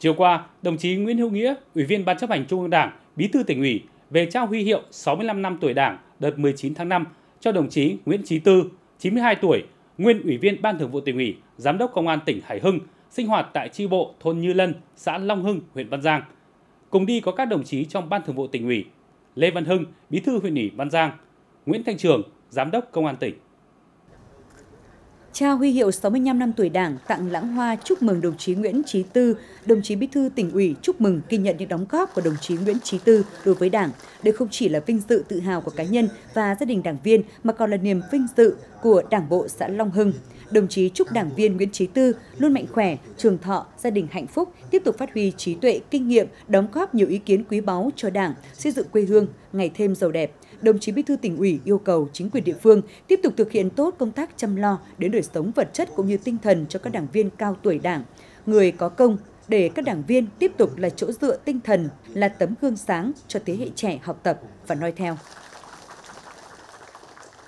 Chiều qua, đồng chí Nguyễn Hữu Nghĩa, Ủy viên Ban chấp hành Trung ương Đảng, Bí thư tỉnh ủy về trao huy hiệu 65 năm tuổi Đảng đợt 19 tháng 5 cho đồng chí Nguyễn Chí Tư, 92 tuổi, nguyên Ủy viên Ban Thường vụ tỉnh ủy, Giám đốc Công an tỉnh Hải Hưng, sinh hoạt tại chi bộ thôn Như Lân, xã Long Hưng, huyện Văn Giang. Cùng đi có các đồng chí trong Ban Thường vụ tỉnh ủy, Lê Văn Hưng, Bí thư huyện ủy Văn Giang, Nguyễn Thanh Trường, Giám đốc Công an tỉnh. Trao huy hiệu 65 năm tuổi Đảng tặng lãng hoa chúc mừng đồng chí Nguyễn Chí Tư, đồng chí Bí thư tỉnh ủy chúc mừng ghi nhận những đóng góp của đồng chí Nguyễn Chí Tư đối với Đảng. Đây không chỉ là vinh dự tự hào của cá nhân và gia đình đảng viên mà còn là niềm vinh dự của Đảng bộ xã Long Hưng. Đồng chí chúc đảng viên Nguyễn Chí Tư luôn mạnh khỏe, trường thọ, gia đình hạnh phúc, tiếp tục phát huy trí tuệ, kinh nghiệm, đóng góp nhiều ý kiến quý báu cho Đảng, xây dựng quê hương ngày thêm giàu đẹp đồng chí Bí thư tỉnh ủy yêu cầu chính quyền địa phương tiếp tục thực hiện tốt công tác chăm lo đến đời sống vật chất cũng như tinh thần cho các đảng viên cao tuổi Đảng, người có công để các đảng viên tiếp tục là chỗ dựa tinh thần, là tấm gương sáng cho thế hệ trẻ học tập và noi theo.